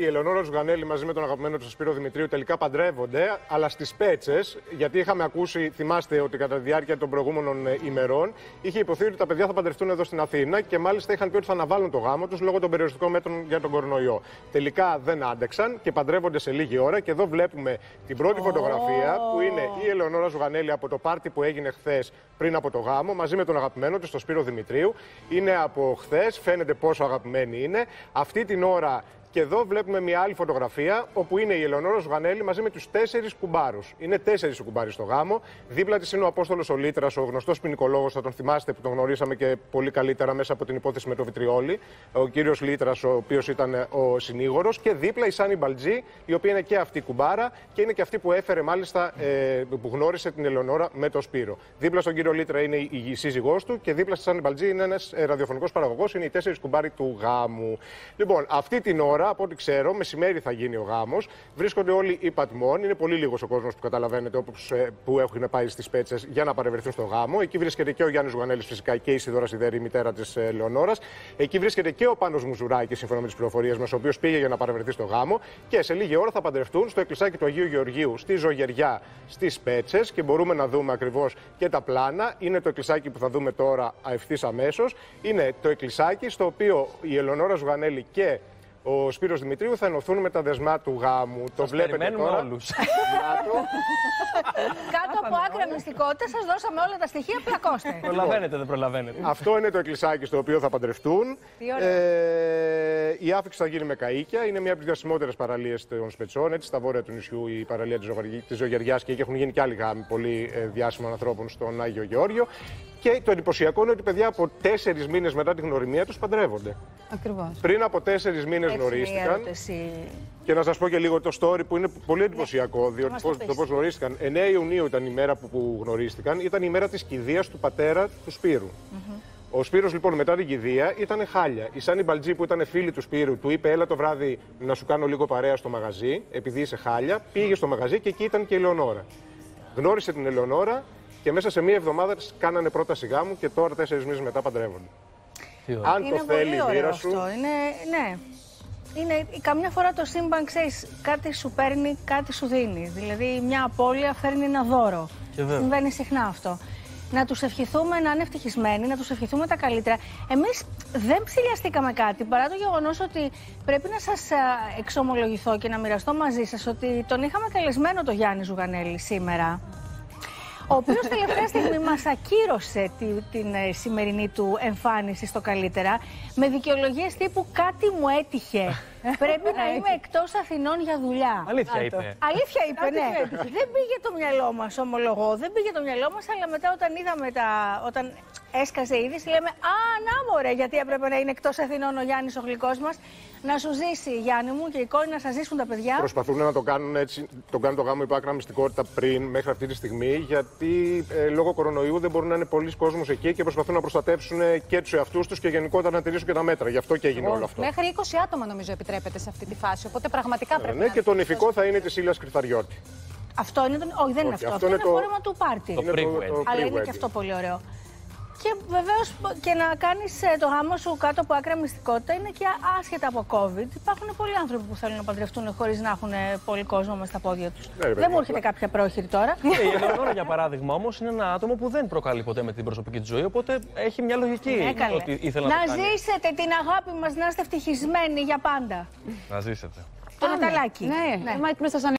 Η Ελεονόρας Ζουγανέλη μαζί με τον αγαπημένο του Σπύρο Δημητρίου τελικά παντρεύονται, αλλά στις πέτσες, γιατί είχαμε ακούσει, θυμάστε ότι κατά τη διάρκεια των προηγούμενων ε, ημερών είχε υποθεί ότι τα παιδιά θα παντρευτούν εδώ στην Αθήνα και μάλιστα είχαν πει ότι θα αναβάλουν το γάμο τους λόγω των περιοριστικών μέτρων για τον κορονοϊό. Τελικά δεν άντεξαν και παντρεύονται σε λίγη ώρα και εδώ βλέπουμε την πρώτη φωτογραφία που είναι η Ελεονόρας Ζουγανέλη από το πάρτι που έγινε χθες πριν από το γάμο μαζί με τον αγαπημένο της, τον Σπύρο Δημητρίου. Είναι από χθες, φαίνεται πόσο αγαπημένη είναι. Αυτή την ώρα και εδώ βλέπουμε μια άλλη φωτογραφία όπου είναι η Ελεονόρα Ζουγανέλη μαζί με τους τέσσερις κουμπάρους. Είναι τέσσερις κουμπάροι στο γάμο. Δίπλα της είναι ο Απόστολος ο Λίτρα, ο γνωστός ποινικολόγος, θα τον θυμάστε που τον γνωρίσαμε και πολύ καλύτερα μέσα από την υπόθεση με το Βιτριόλι. Ο κύριος Λίτρα, ο οποίος ήταν ο συνήγορος. Και δίπλα η Σάνι Μπαλτζή, η οποία είναι και αυτή κουμπάρα και είναι και αυτή που έφερε μάλιστα, ε, που γνώρισε την Ελεονόρα με το Σπύρο. Δίπλα στον κύριο Λίτρα είναι η σύζυγός του και δίπλα στη Σάνι Μπαλτζή είναι ένας ε, ραδιοφωνικός παραγωγός, είναι οι τέσσερις κουμπάροι του γάμου. Λοιπόν, αυτή την ώρα από ό,τι ξέρω, μεσημέρι θα γίνει ο γάμος. Βρίσκονται όλοι οι πατμών. Είναι πολύ λίγος ο κόσμος που καταλαβαίνετε όπως, ε, που έχουν πάει στις πέτσες για να παρευρεθούν στο γάμο. Εκεί βρίσκεται και ο Γιάννης Γουανέλης, φυσικά και η Σιδώρα Σιδέρη, η μητέρα της ε, Λεωνόρας. Εκεί βρίσκεται και ο Πάνος Μουζουράκης, σύμφωνα με τις πληροφορίες μας, ο οποίος πήγε για να παρευρεθεί στο γάμο. Και σε λίγη ώρα θα παντρευτούν στο εκκλησάκι του Αγίου Γεωργίου στη Ζωγεριά στις Πέτσες. Και μπορούμε να δούμε ακριβώς και τα πλάνα. Είναι το εκκλησάκι που θα δούμε τώρα ευθύς αμέσως. Είναι το εκκλησάκι στο οποίο η Ελεονόρα Ζουγανέλη και ο Σπύρος Δημητρίου θα ενωθούν με τα δεσμά του γάμου. Το βλέπετε τώρα. όλους. Κάτω από άκρα μυστικότητα σας δώσαμε όλα τα στοιχεία, πλακώστε. Προλαβαίνετε, δεν προλαβαίνετε. Αυτό είναι το εκκλησάκι στο οποίο θα παντρευτούν. Ε, η άφηξη θα γίνει με καΐκια. Είναι μια από τις διασημότερε παραλίες των Σπετσών. Έτσι, στα βόρεια του νησιού η παραλία της Ζωγεριάς και εκεί έχουν γίνει και άλλοι γάμοι πολύ ε, διάσημων ανθρώπων στον Άγιο Γεώργιο. Και το εντυπωσιακό είναι ότι παιδιά από τέσσερις μήνες μετά τη γνωριμία τους παντρεύονται. Ακριβώς. Πριν από τέσσερις μήνες γνωρίστηκαν. Και να σας πω και λίγο το story που είναι πολύ εντυπωσιακό, ναι. διότι πώς, το πώς γνωρίστηκαν. 9 Ιουνίου ήταν η μέρα που, που γνωρίστηκαν, ήταν η μέρα της κηδείας του πατέρα του Σπύρου. Ο Σπύρος λοιπόν μετά την κηδεία ήταν χάλια. Η Σάνι Μπαλτζή που ήταν φίλη του Σπύρου του είπε: Έλα το βράδυ να σου κάνω λίγο παρέα στο μαγαζί, επειδή είσαι χάλια. Πήγε στο μαγαζί και εκεί ήταν και η Ελεονόρα. Γνώρισε την Ελεονόρα και μέσα σε μία εβδομάδα τη κάνανε πρόταση γάμου και τώρα τέσσερις μήνες μετά παντρεύονται. Αν είναι το θέλει η μοίρα σου. Αυτό. Είναι, ναι. Είναι, καμιά φορά το σύμπαν, ξέρεις, κάτι σου παίρνει, κάτι σου δίνει. Δηλαδή, μια απώλεια φέρνει ένα δώρο. Συμβαίνει συχνά αυτό. Να τους ευχηθούμε να είναι ευτυχισμένοι, να τους ευχηθούμε τα καλύτερα. Εμείς δεν ψηλιαστήκαμε κάτι παρά το γεγονός ότι πρέπει να σας εξομολογηθώ και να μοιραστώ μαζί σας ότι τον είχαμε καλεσμένο το Γιάννη Ζουγανέλη σήμερα ο οποίος τελευταία στιγμή μας ακύρωσε τη, την ε, σημερινή του εμφάνιση στο καλύτερα με δικαιολογίες τύπου κάτι μου έτυχε. Πρέπει να είμαι εκτός Αθηνών για δουλειά. Αλήθεια είπε. Αλήθεια είπε, ναι. Δεν πήγε το μυαλό μας, ομολογώ. Δεν πήγε το μυαλό μας, αλλά μετά όταν είδαμε τα. Όταν έσκασε η είδηση, λέμε Α, να μωρέ, γιατί έπρεπε να είναι εκτός Αθηνών ο Γιάννης ο γλυκός μας. Να σου ζήσει, Γιάννη μου, και η κόρη να σας ζήσουν τα παιδιά. Προσπαθούν να το κάνουν έτσι, τον κάνουν το γάμο υπό άκρα μυστικότητα πριν, μέχρι αυτή τη στιγμή, γιατί ε, λόγω κορονοϊού δεν μπορούν να είναι πολλοί κόσμοι εκεί και προσπαθούν να προστατεύσουν και τους εαυτούς τους και γενικότερα να τηρήσουν και τα μέτρα. Γι' αυτό και έγινε όλο αυτό. Μέχρι 20 άτομα νομίζω επιτρέπεται σε αυτή τη φάση. Οπότε πραγματικά ε, πρέπει ναι, να. Ναι, και το νηφικό θα είναι της Ήλιας Κρυθαριώτη. Αυτό είναι το. Όχι, δεν είναι αυτό. Αυτό, είναι το φόρμα του πάρτι. Αλλά είναι και αυτό πολύ ωραίο. Και βεβαίως και να κάνεις ε, το γάμο σου κάτω από άκρα μυστικότητα είναι και άσχετα από COVID. Υπάρχουν πολλοί άνθρωποι που θέλουν να παντρευτούν χωρίς να έχουν πολύ κόσμο μες στα πόδια τους. Ναι, δεν μου έρχεται κάποια πρόχειρη τώρα. Ναι, η Ελεονόρα, για παράδειγμα, όμως είναι ένα άτομο που δεν προκαλεί ποτέ με την προσωπική της ζωή. Οπότε έχει μια λογική ναι, ότι ήθελα να, να ζήσετε την αγάπη μας, να είστε ευτυχισμένοι για πάντα. Να ζήσετε. Το Ναταλάκι. Ναι, ναι.